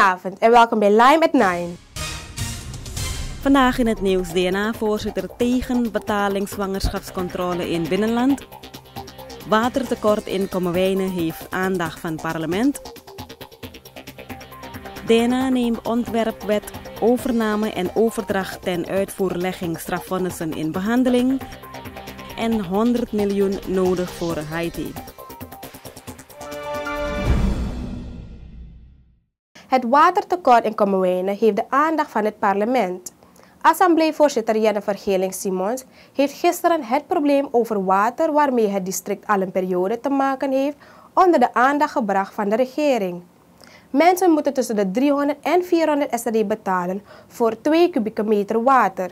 Goedenavond en welkom bij Lime at 9. Vandaag in het nieuws DNA-voorzitter tegen betaling zwangerschapscontrole in binnenland. Watertekort in Kommerwijnen heeft aandacht van parlement. DNA neemt ontwerpwet overname en overdracht ten uitvoerlegging strafvonnissen in behandeling. En 100 miljoen nodig voor Haiti. Het watertekort in Kommerwijnen heeft de aandacht van het parlement. Assembleevoorzitter Jennifer Geling-Simons heeft gisteren het probleem over water waarmee het district al een periode te maken heeft onder de aandacht gebracht van de regering. Mensen moeten tussen de 300 en 400 SRD betalen voor 2 kubieke meter water.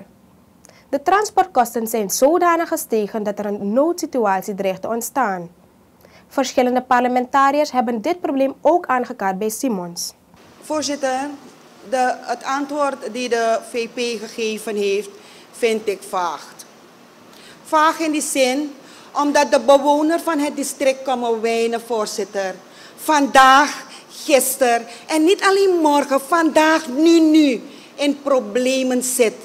De transportkosten zijn zodanig gestegen dat er een noodsituatie dreigt te ontstaan. Verschillende parlementariërs hebben dit probleem ook aangekaart bij Simons. Voorzitter, de, het antwoord die de VP gegeven heeft, vind ik vaag. Vaag in die zin, omdat de bewoner van het district Kommerwijnen, voorzitter, vandaag, gisteren en niet alleen morgen, vandaag, nu, nu, in problemen zit.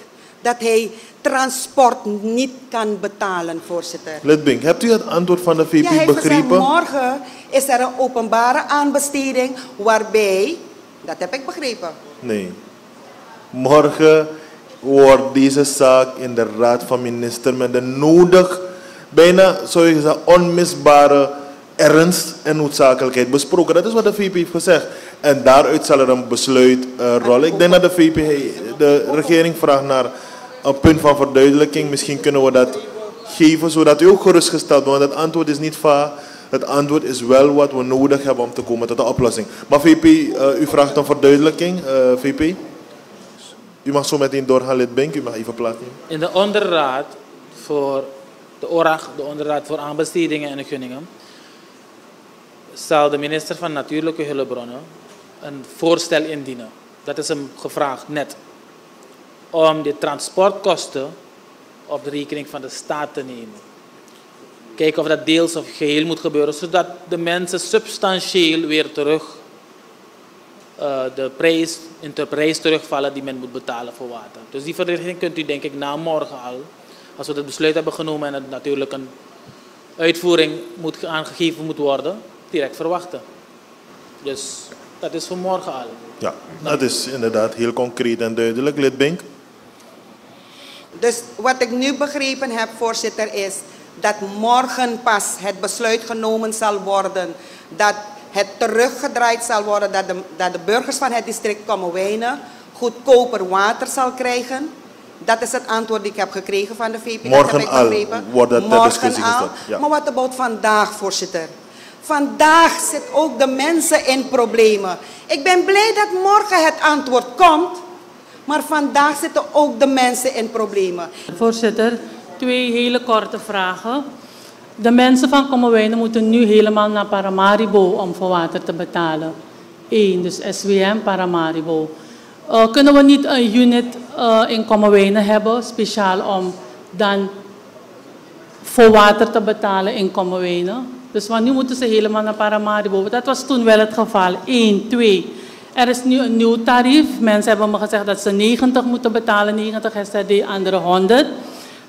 Dat hij transport niet kan betalen, voorzitter. Lidbink, hebt u het antwoord van de VP ja, begrepen? morgen is er een openbare aanbesteding waarbij, dat heb ik begrepen. Nee. Morgen wordt deze zaak in de Raad van Minister met de nodig, bijna zou je zeggen, onmisbare ernst en noodzakelijkheid besproken. Dat is wat de VP heeft gezegd. En daaruit zal er een besluit uh, rollen. Ik denk dat de VP, de regering vraagt naar een punt van verduidelijking. Misschien kunnen we dat geven, zodat u ook gerustgesteld wordt. Want het antwoord is niet vaag. Het antwoord is wel wat we nodig hebben om te komen tot een oplossing. Maar VP, uh, u vraagt een verduidelijking. Uh, VP? U mag zo meteen doorgaan, lid Bink. U mag even plaatsen. In de onderraad voor de ORAG, de onderraad voor aanbestedingen en gunningen, zal de minister van Natuurlijke Hulpbronnen een voorstel indienen. Dat is hem gevraagd net. Om de transportkosten op de rekening van de staat te nemen. Kijken of dat deels of geheel moet gebeuren, zodat de mensen substantieel weer terug uh, de prijs, in de prijs terugvallen die men moet betalen voor water. Dus die verrichting kunt u denk ik na morgen al, als we het besluit hebben genomen en het natuurlijk een uitvoering moet aangegeven moet worden, direct verwachten. Dus dat is voor morgen al. Ja, dat is inderdaad heel concreet en duidelijk. Lid Bink? Dus wat ik nu begrepen heb, voorzitter, is dat morgen pas het besluit genomen zal worden dat het teruggedraaid zal worden, dat de, dat de burgers van het district Kommerwijnen goedkoper water zal krijgen. Dat is het antwoord dat ik heb gekregen van de VP. Morgen dat al wordt dat discussie al. Ja. Maar wat about vandaag, voorzitter? Vandaag zit ook de mensen in problemen. Ik ben blij dat morgen het antwoord komt. Maar vandaag zitten ook de mensen in problemen. Voorzitter, twee hele korte vragen. De mensen van Kommerwijnen moeten nu helemaal naar Paramaribo om voor water te betalen. Eén, dus SWM Paramaribo. Uh, kunnen we niet een unit uh, in Kommerwijnen hebben, speciaal om dan voor water te betalen in Kommerwijnen? Dus want nu moeten ze helemaal naar Paramaribo. Dat was toen wel het geval. Eén, twee. Er is nu een nieuw tarief. Mensen hebben me gezegd dat ze 90 moeten betalen, 90 SRD, andere 100.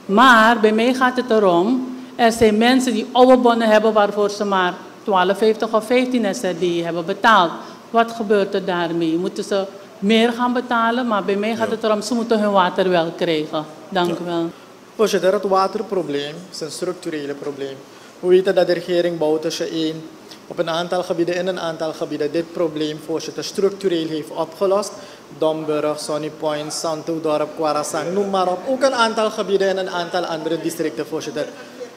Maar bij mij gaat het erom, er zijn mensen die oude bonnen hebben waarvoor ze maar 12,50 of 15 SRD hebben betaald. Wat gebeurt er daarmee? Moeten ze meer gaan betalen? Maar bij mij gaat het erom, ze moeten hun water wel krijgen. Dank u wel. Voorzitter, het waterprobleem is een structurele probleem. We weten dat de regering Bouterse 1 op een aantal gebieden, in een aantal gebieden, dit probleem, voorzitter, structureel heeft opgelost. Domburg, Sonny Point, Santo Dorp, Kwarasang, noem maar op. Ook een aantal gebieden in een aantal andere districten, voorzitter.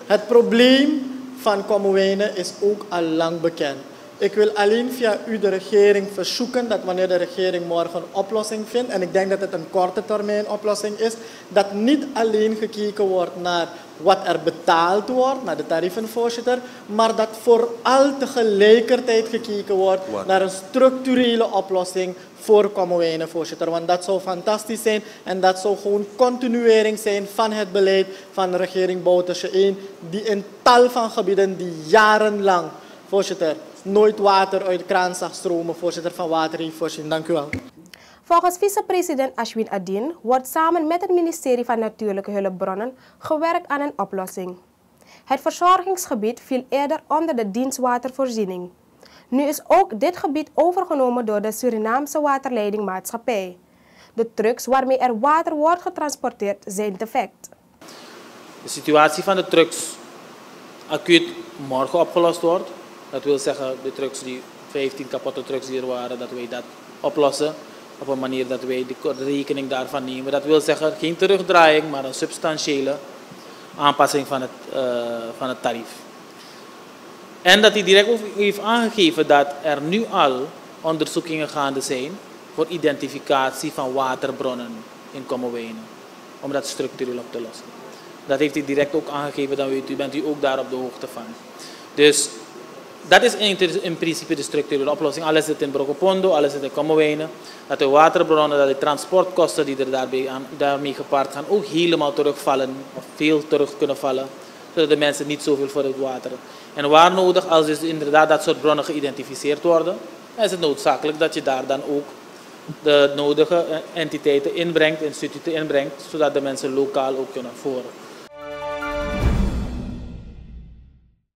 Het probleem van Kommerwijnen is ook al lang bekend. Ik wil alleen via u de regering verzoeken dat wanneer de regering morgen een oplossing vindt, en ik denk dat het een korte termijn oplossing is, dat niet alleen gekeken wordt naar wat er betaald wordt, naar de tarieven, voorzitter, maar dat vooral tegelijkertijd gekeken wordt naar een structurele oplossing voor Kommerwijnen, voorzitter. Want dat zou fantastisch zijn en dat zou gewoon continuering zijn van het beleid van de regering Bouterse 1, die in tal van gebieden die jarenlang, voorzitter, nooit water uit de kraan zag stromen. Voorzitter van Water heeft voorzien. Dank u wel. Volgens vicepresident Ashwin Adin wordt samen met het ministerie van Natuurlijke Hulpbronnen gewerkt aan een oplossing. Het verzorgingsgebied viel eerder onder de dienstwatervoorziening. Nu is ook dit gebied overgenomen door de Surinaamse waterleidingmaatschappij. De trucks waarmee er water wordt getransporteerd zijn defect. De situatie van de trucks acuut morgen opgelost wordt. Dat wil zeggen, de trucks die 15 kapotte trucks die er waren, dat wij dat oplossen op een manier dat wij de rekening daarvan nemen. Dat wil zeggen, geen terugdraaiing, maar een substantiële aanpassing van het, uh, van het tarief. En dat hij direct heeft aangegeven dat er nu al onderzoekingen gaande zijn voor identificatie van waterbronnen in Kommerwijnen. Om dat structureel op te lossen. Dat heeft hij direct ook aangegeven, dan u, bent u ook daar op de hoogte van. Dus dat is in, principe de structurele oplossing. Alles zit in Brokopondo, alles zit in Kommerwijnen. Dat de waterbronnen, dat de transportkosten die er daarbij daarmee gepaard gaan ook helemaal terugvallen. Of veel terug kunnen vallen. Zodat de mensen niet zoveel voor het water. En waar nodig, als dus inderdaad dat soort bronnen geïdentificeerd worden, is het noodzakelijk dat je daar dan ook de nodige entiteiten inbrengt, instituten inbrengt, zodat de mensen lokaal ook kunnen voeren.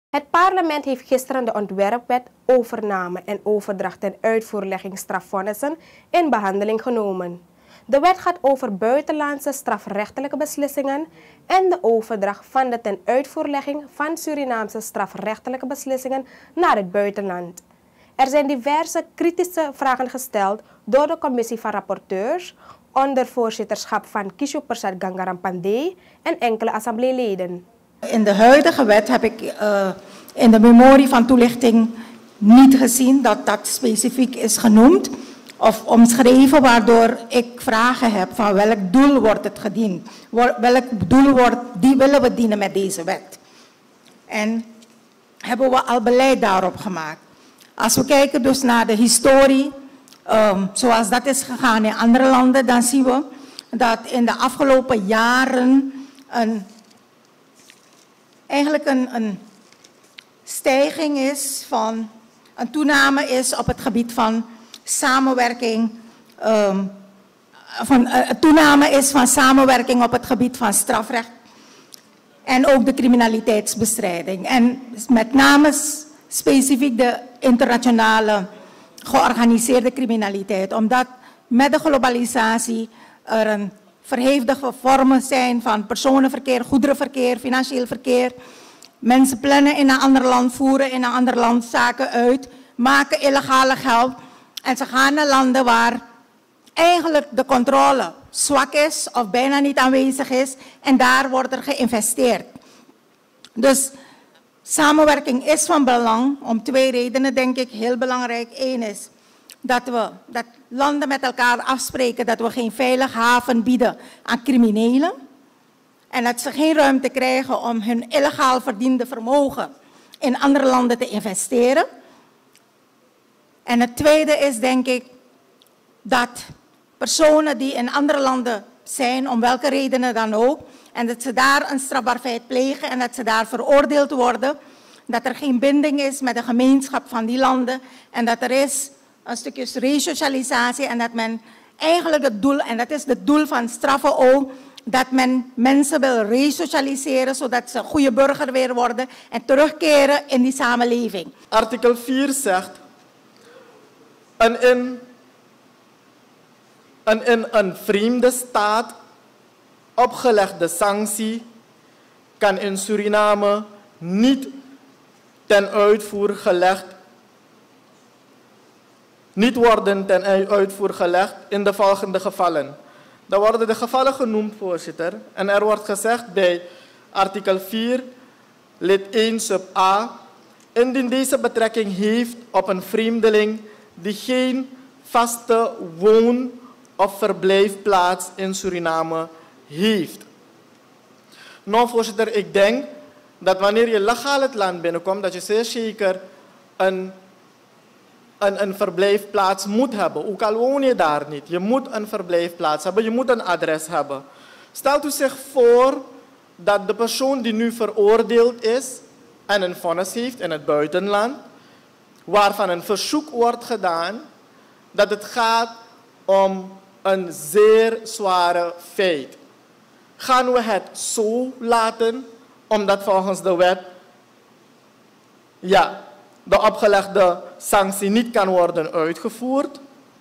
Het parlement heeft gisteren de ontwerpwet overname en overdracht en uitvoerlegging strafvonnissen in behandeling genomen. De wet gaat over buitenlandse strafrechtelijke beslissingen en de overdracht van de ten uitvoerlegging van Surinaamse strafrechtelijke beslissingen naar het buitenland. Er zijn diverse kritische vragen gesteld door de commissie van rapporteurs onder voorzitterschap van Kishu Persat Gangaram Pandey en enkele assembleeleden. In de huidige wet heb ik uh, in de memorie van toelichting niet gezien dat dat specifiek is genoemd of omschreven, waardoor ik vragen heb van welk doel wordt het gediend? Welk doel wordt, die willen we dienen met deze wet? En hebben we al beleid daarop gemaakt? Als we kijken dus naar de historie, um, zoals dat is gegaan in andere landen, dan zien we dat in de afgelopen jaren een, eigenlijk een, een stijging is van, een toename is op het gebied van samenwerking, um, van, uh, toename is van samenwerking op het gebied van strafrecht en ook de criminaliteitsbestrijding. En met name specifiek de internationale georganiseerde criminaliteit, omdat met de globalisatie er een verhevige vormen zijn van personenverkeer, goederenverkeer, financieel verkeer. Mensen plannen in een ander land, voeren in een ander land zaken uit, maken illegale geld en ze gaan naar landen waar eigenlijk de controle zwak is of bijna niet aanwezig is en daar wordt er geïnvesteerd. Dus samenwerking is van belang om twee redenen denk ik heel belangrijk. Eén is dat we dat landen met elkaar afspreken dat we geen veilige haven bieden aan criminelen en dat ze geen ruimte krijgen om hun illegaal verdiende vermogen in andere landen te investeren. En het tweede is denk ik dat personen die in andere landen zijn, om welke redenen dan ook, en dat ze daar een strafbaar feit plegen en dat ze daar veroordeeld worden, dat er geen binding is met de gemeenschap van die landen en dat er is een stukje resocialisatie en dat men eigenlijk het doel, en dat is het doel van straffen ook, dat men mensen wil resocialiseren zodat ze goede burger weer worden en terugkeren in die samenleving. Artikel 4 zegt een in, een in een vreemde staat opgelegde sanctie kan in Suriname niet ten uitvoer gelegd niet worden ten uitvoer gelegd in de volgende gevallen. Dan worden de gevallen genoemd, voorzitter. En er wordt gezegd bij artikel 4, lid 1 sub a, indien deze betrekking heeft op een vreemdeling die geen vaste woon- of verblijfplaats in Suriname heeft. Nou, voorzitter, ik denk dat wanneer je legaal het land binnenkomt, dat je zeer zeker een, een, een verblijfplaats moet hebben. Ook al woon je daar niet. Je moet een verblijfplaats hebben, je moet een adres hebben. Stelt u zich voor dat de persoon die nu veroordeeld is en een vonnis heeft in het buitenland, waarvan een verzoek wordt gedaan dat het gaat om een zeer zware feit. Gaan we het zo laten, omdat volgens de wet ja, de opgelegde sanctie niet kan worden uitgevoerd,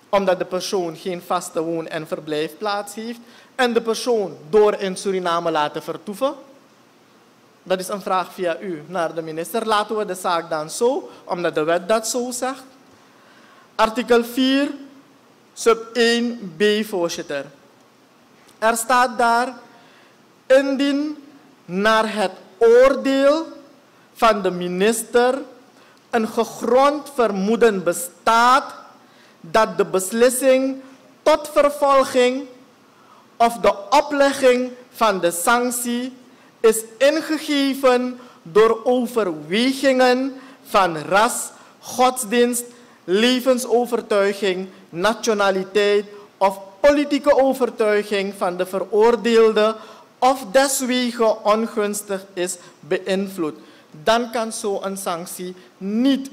omdat de persoon geen vaste woon- en verblijfplaats heeft en de persoon door in Suriname laten vertoeven? Dat is een vraag via u naar de minister. Laten we de zaak dan zo, omdat de wet dat zo zegt. Artikel 4, sub 1b, voorzitter. Er staat daar, indien naar het oordeel van de minister een gegrond vermoeden bestaat dat de beslissing tot vervolging of de oplegging van de sanctie is ingegeven door overwegingen van ras, godsdienst, levensovertuiging, nationaliteit of politieke overtuiging van de veroordeelde of deswege ongunstig is beïnvloed. Dan kan zo'n sanctie niet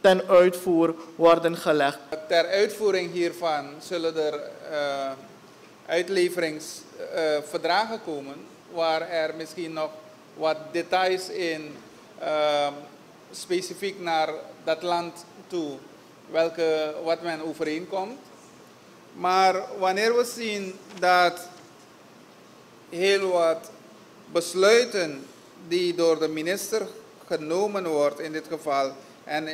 ten uitvoer worden gelegd. Ter uitvoering hiervan zullen er uh, uitleveringsverdragen uh, komen waar er misschien nog wat details in uh, specifiek naar dat land toe, welke, wat men overeenkomt. Maar wanneer we zien dat heel wat besluiten die door de minister genomen wordt in dit geval, en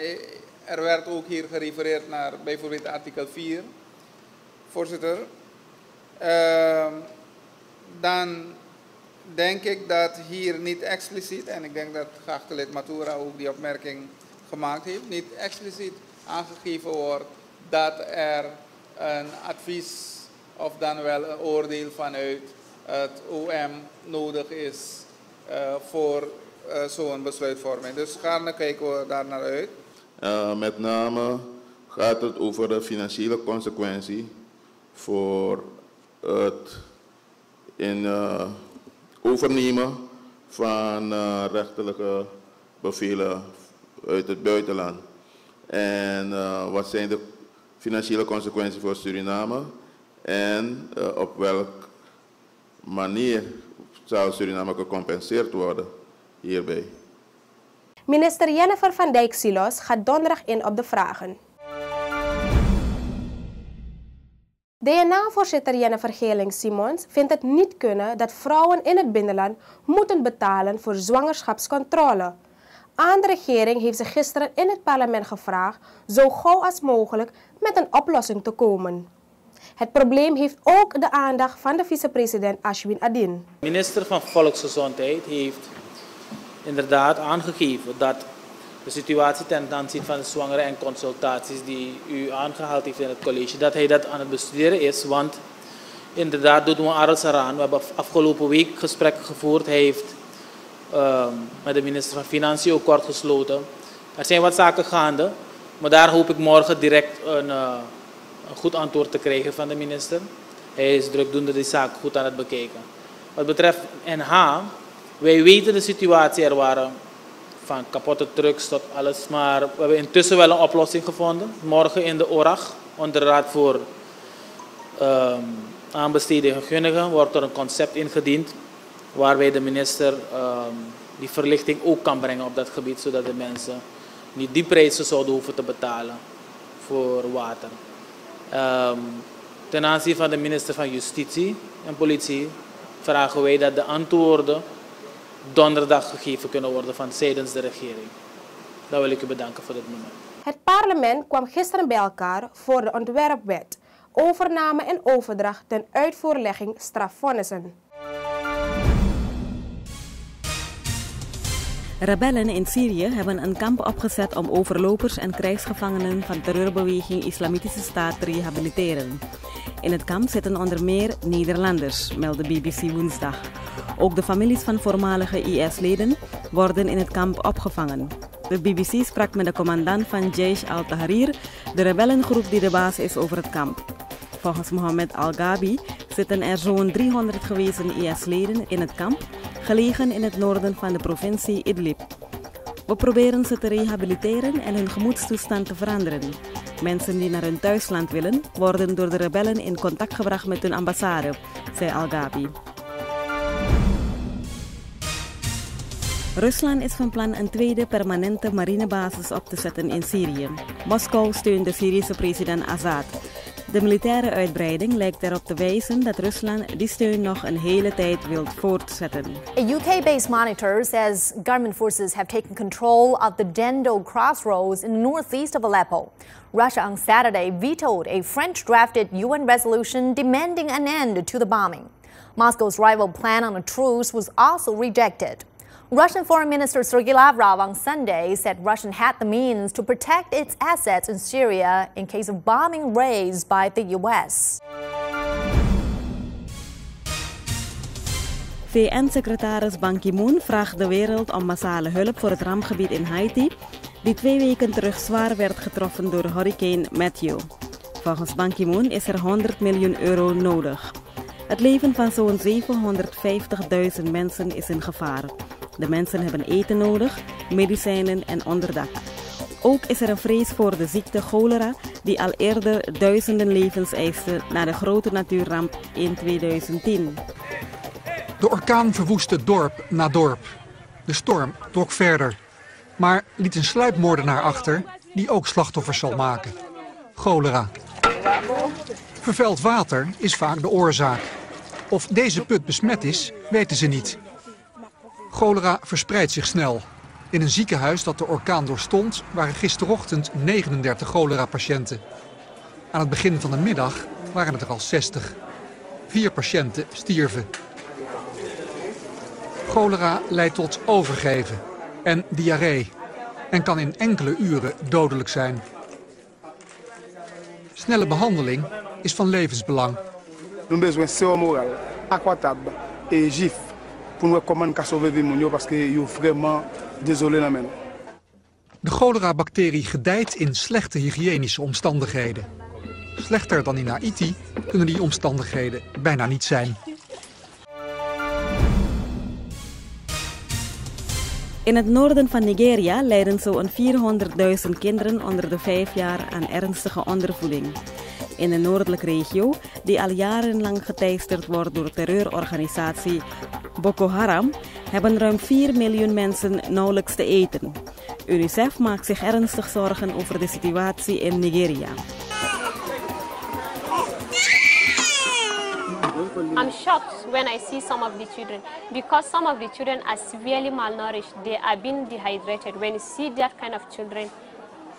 er werd ook hier gerefereerd naar bijvoorbeeld artikel 4, voorzitter, uh, dan denk ik dat hier niet expliciet, en ik denk dat geachte lid Matura ook die opmerking gemaakt heeft, niet expliciet aangegeven wordt dat er een advies of dan wel een oordeel vanuit het OM nodig is voor uh, zo'n besluitvorming. Dus gaan kijken we daar naar uit. Uh, met name gaat het over de financiële consequentie voor het in overnemen van rechterlijke bevelen uit het buitenland. En wat zijn de financiële consequenties voor Suriname? En op welke manier zou Suriname gecompenseerd worden hierbij? Minister Jennifer van Dijk Silos gaat donderdag in op de vragen. DNA-voorzitter Jennifer Geling-Simons vindt het niet kunnen dat vrouwen in het binnenland moeten betalen voor zwangerschapscontrole. Aan de regering heeft ze gisteren in het parlement gevraagd zo gauw als mogelijk met een oplossing te komen. Het probleem heeft ook de aandacht van de vicepresident Ashwin Adin. De minister van Volksgezondheid heeft inderdaad aangegeven dat de situatie ten aanzien van de zwangeren en consultaties die u aangehaald heeft in het college, dat hij dat aan het bestuderen is. Want inderdaad doen we alles eraan. We hebben afgelopen week gesprekken gevoerd. Hij heeft uh, met de minister van Financiën ook kort gesloten. Er zijn wat zaken gaande, maar daar hoop ik morgen direct een, uh, een goed antwoord te krijgen van de minister. Hij is drukdoende die zaak goed aan het bekijken. Wat betreft NH, wij weten de situatie. Er waren van kapotte trucks tot alles. Maar we hebben intussen wel een oplossing gevonden. Morgen in de ORAG, onder de Raad voor um, Aanbesteding Gunnigen, wordt er een concept ingediend. Waarbij de minister um, die verlichting ook kan brengen op dat gebied. Zodat de mensen niet die prijzen zouden hoeven te betalen voor water. Um, ten aanzien van de minister van Justitie en Politie vragen wij dat de antwoorden donderdag gegeven kunnen worden van zijdens de regering. Dan wil ik u bedanken voor dit moment. Het parlement kwam gisteren bij elkaar voor de ontwerpwet, overname en overdracht ten uitvoerlegging strafvonnissen. Rebellen in Syrië hebben een kamp opgezet om overlopers en krijgsgevangenen van terreurbeweging Islamitische Staat te rehabiliteren. In het kamp zitten onder meer Nederlanders, meldde BBC woensdag. Ook de families van voormalige IS-leden worden in het kamp opgevangen. De BBC sprak met de commandant van Jaish al-Tahrir, de rebellengroep die de baas is over het kamp. Volgens Mohammed al-Gabi zitten er zo'n 300 gewezen IS-leden in het kamp, gelegen in het noorden van de provincie Idlib. We proberen ze te rehabiliteren en hun gemoedstoestand te veranderen. Mensen die naar hun thuisland willen, worden door de rebellen in contact gebracht met hun ambassade, zei Al-Gabi. Rusland is van plan een tweede permanente marinebasis op te zetten in Syrië. Moskou steunt de Syrische president Assad. De militaire uitbreiding lijkt erop te wijzen dat Rusland die steun nog een hele tijd wil voortzetten. A UK-based monitor says government forces have taken control of the Dendo crossroads in the northeast of Aleppo. Russia on Saturday vetoed a French-drafted UN resolution demanding an end to the bombing. Moscow's rival plan on a truce was also rejected. Russian Foreign Minister Sergei Lavrov on Sunday said Russia had the means to protect its assets in Syria in case of bombing raids by the U.S. VN-secretaris Ban Ki-moon vraagt de wereld om massale hulp voor het rampgebied in Haiti, die twee weken terug zwaar werd getroffen door hurricane Matthew. Volgens Ban Ki-moon is er 100 miljoen euro nodig. Het leven van zo'n 750.000 mensen is in gevaar. De mensen hebben eten nodig, medicijnen en onderdak. Ook is er een vrees voor de ziekte cholera, die al eerder duizenden levens eiste na de grote natuurramp in 2010. De orkaan verwoestte dorp na dorp. De storm trok verder, maar liet een sluipmoordenaar achter die ook slachtoffers zal maken. Cholera. Vervuild water is vaak de oorzaak. Of deze put besmet is, weten ze niet. Cholera verspreidt zich snel. In een ziekenhuis dat de orkaan doorstond waren gisterochtend 39 cholera-patiënten. Aan het begin van de middag waren het er al 60. Vier patiënten stierven. Cholera leidt tot overgeven en diarree en kan in enkele uren dodelijk zijn. Snelle behandeling is van levensbelang. De moral, aquatab et gif pour ka moun yo men. De cholera-bacterie gedijt in slechte hygiënische omstandigheden. Slechter dan in Haiti kunnen die omstandigheden bijna niet zijn. In het noorden van Nigeria lijden zo'n 400.000 kinderen onder de vijf jaar aan ernstige ondervoeding. In de noordelijke regio, die al jarenlang geteisterd wordt door terreurorganisatie Boko Haram, hebben ruim 4 miljoen mensen nauwelijks te eten. UNICEF maakt zich ernstig zorgen over de situatie in Nigeria. I'm shocked when I see some of the children because some of the children are severely malnourished. They are being dehydrated. When you see that kind of children,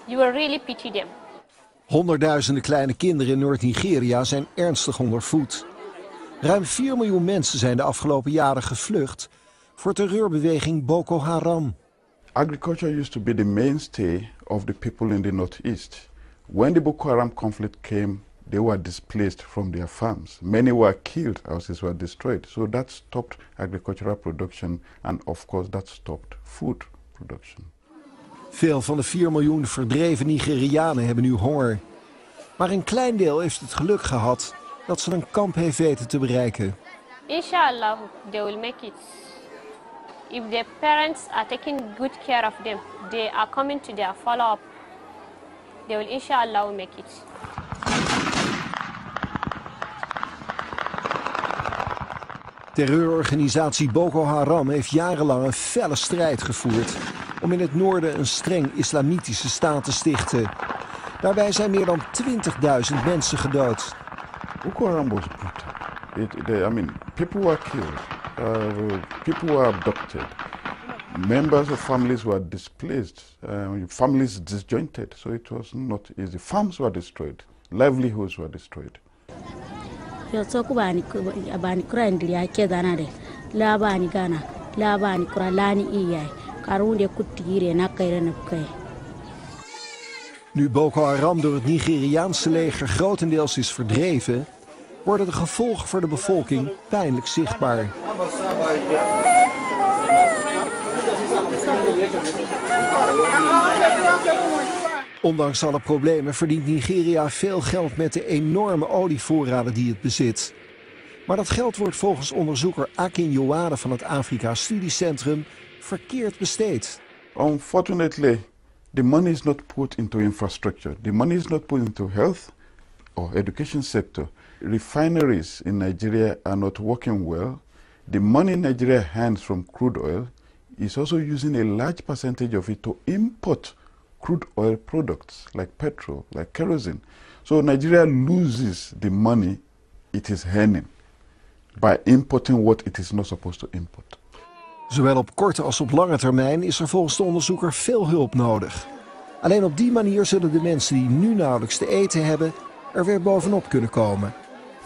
you will really pity them. Honderdduizenden kleine kinderen in Noord-Nigeria zijn ernstig ondervoed. Ruim 4 miljoen mensen zijn de afgelopen jaren gevlucht voor terreurbeweging Boko Haram. Agriculture used to be the mainstay of the people in the Northeast. When the Boko Haram conflict came, they were displaced from their farms. Many were killed, houses were destroyed. So that stopped agricultural production and of course that stopped food production. Veel van de 4 miljoen verdreven Nigerianen hebben nu honger. Maar een klein deel heeft het geluk gehad dat ze een kamp heeft weten te bereiken. Inshallah, they will make it. If their parents are taking good care of them, they are coming to their follow-up, they will inshallah make it. Terreurorganisatie Boko Haram heeft jarenlang een felle strijd gevoerd om in het noorden een streng islamitische staat te stichten. Daarbij zijn meer dan 20.000 mensen gedood. Boko Haram was brutal. It, they, I mean, people were killed. Uh, people were abducted. Members of families were displaced. Uh, families disjointed. So it was not easy. Farms were destroyed. Livelihoods were destroyed. abani kura de bani gana la bani kura lani iyai karunde Nu Boko Haram door het Nigeriaanse leger grotendeels is verdreven, worden de gevolgen voor de bevolking pijnlijk zichtbaar. Ondanks alle problemen verdient Nigeria veel geld met de enorme olievoorraden die het bezit. Maar dat geld wordt volgens onderzoeker Akin Joade van het Afrika Studiecentrum verkeerd besteed. Unfortunately, the money is not put into infrastructure. The money is not put into health or education sector. Refineries in Nigeria are not working well. The money Nigeria hands from crude oil is also using a large percentage of it to import crude oil products like petrol, like kerosene. So Nigeria loses the money it is earning by importing what it is not supposed to import. Zowel op korte als op lange termijn is er volgens de onderzoeker veel hulp nodig. Alleen op die manier zullen de mensen die nu nauwelijks te eten hebben er weer bovenop kunnen komen.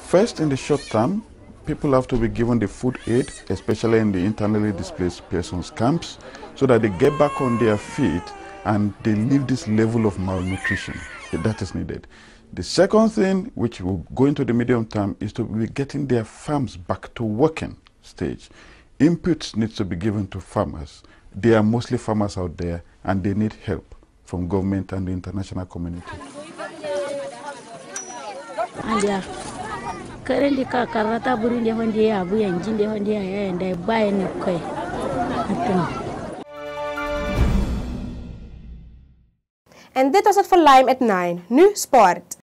First, in the short term, people have to be given the food aid, especially in the internally displaced persons camps, so that they get back on their feet and they leave this level of malnutrition. That is needed. The second thing, which will go into the medium term, is to be getting their farms back to working stage. Inputs needs to be given to farmers. There are mostly farmers out there, and they need help from government and the international community. Andia. Karen uh, ka karata buru hondi ya bu yanjin hondi ya ya ndai baye ne kai. En dit was het voor Lime at 9. Nu sport.